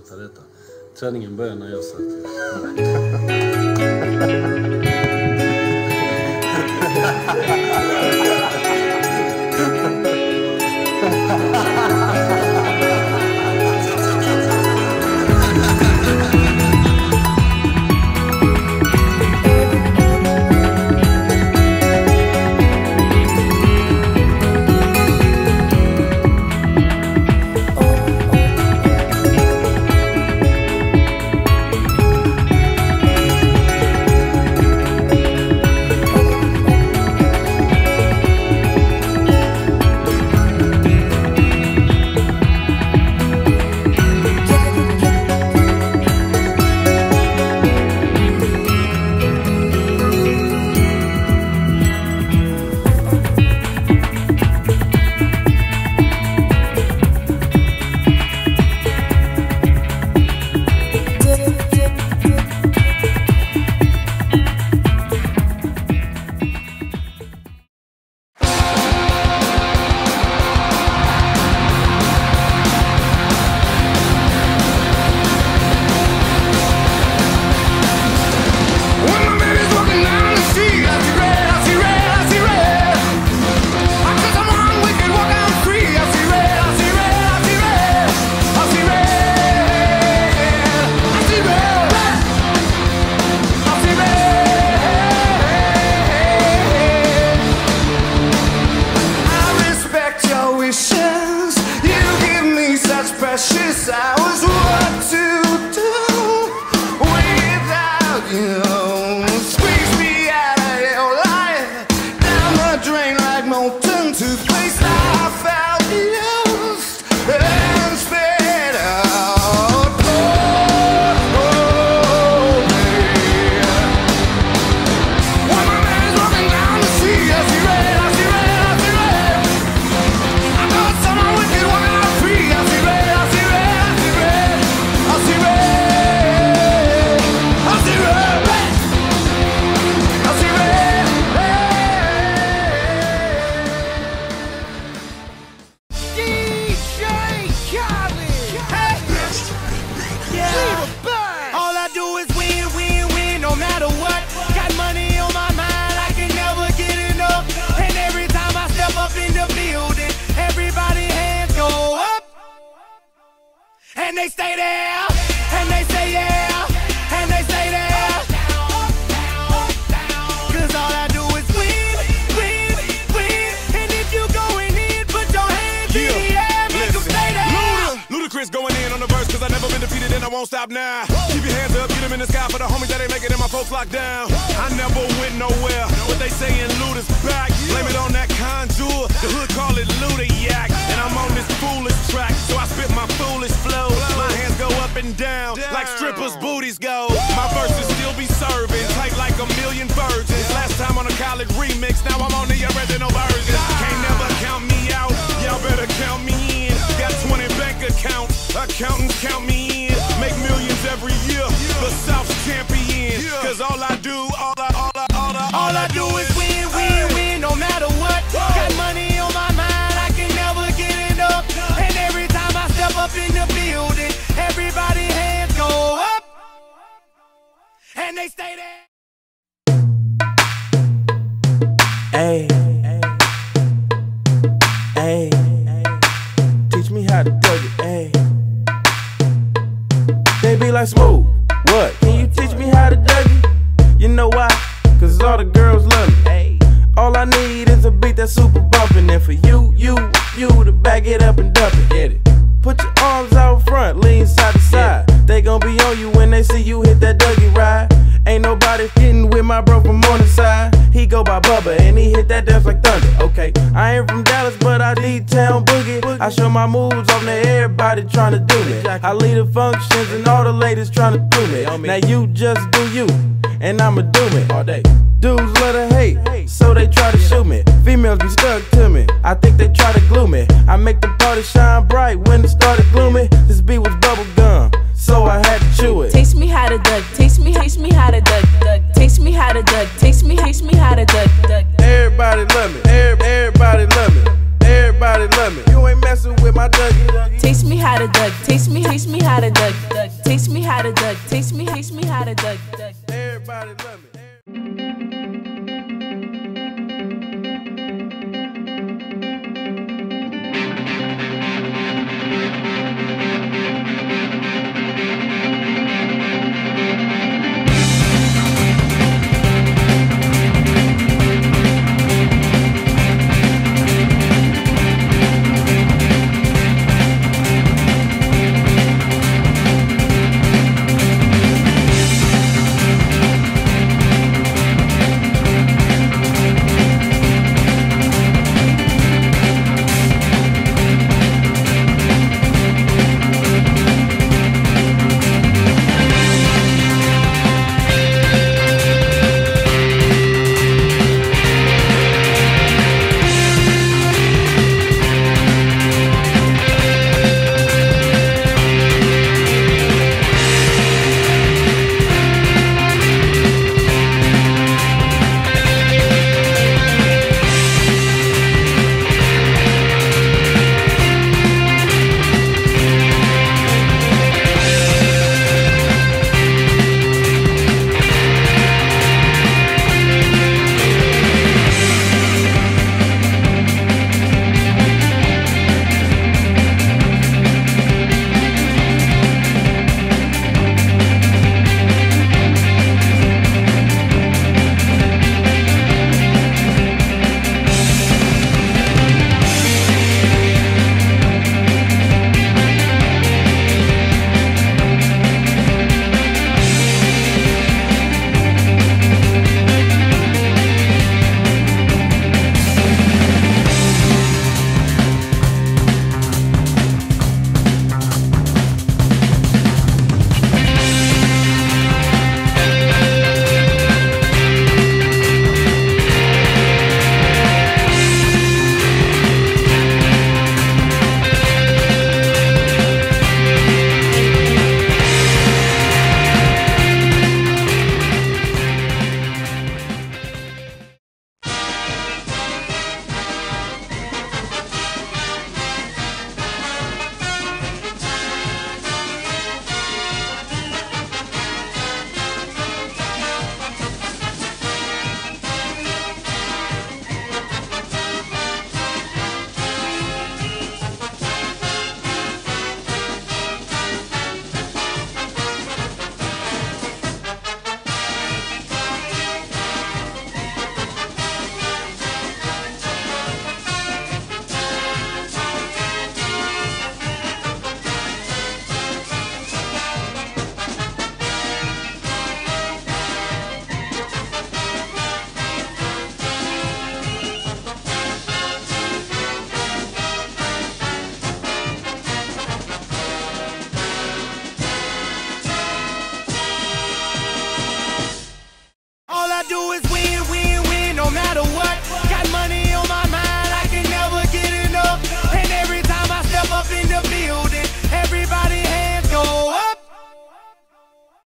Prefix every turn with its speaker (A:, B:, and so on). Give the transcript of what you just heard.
A: ta detta. Träningen börjar när jag söker.
B: Precious hours. And they stay there, and they say yeah, and they stay there. Cause all I do is win, win, win. And if you going in, put your hands in the air, make 'em stay there.
C: Luda, Ludacris going in on the verse, cause I never been defeated and I won't stop now. Keep your hands up, get them in the sky for the homies that ain't making it, my folks locked down. I never went nowhere, what they saying Luda's back. Blame it on that conjure, the hood call it Luda yak. And I'm on this and down, like strippers' booties go. My verses still be serving, tight like a million virgins. Last time on a college remix, now I'm on the original version. Can't never count me out, y'all better count me in. Got 20 bank accounts, accountants count me
D: like smooth. What? Can you teach me how to Dougie? You know why? Cause all the girls love me. Hey, all I need is a beat that's super bumpin', and for you, you, you to back it up and dump it. Get it? Put your arms out front, lean side to side. They gon' be on you when they see you hit that Dougie ride. Ain't nobody fitting with my bro from Morningside. He go by Bubba and he hit that dance like thunder. Okay, I ain't from Dallas, but I need town boogie. I show my moves on to everybody trying to do me. I lead the functions and all the ladies trying to do me. Now you just do you, and I'ma do me all day. Dudes love to hate, so they try to shoot me. Females be stuck to me. I think they try to glue me. I make the party shine bright when it started gloomy. This beat
E: teach me how to duck, duck. Teach me how to duck. Teach me, teach me how to duck, duck.
D: Everybody love me.